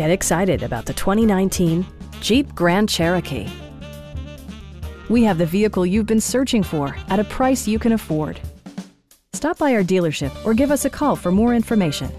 Get excited about the 2019 Jeep Grand Cherokee. We have the vehicle you've been searching for at a price you can afford. Stop by our dealership or give us a call for more information.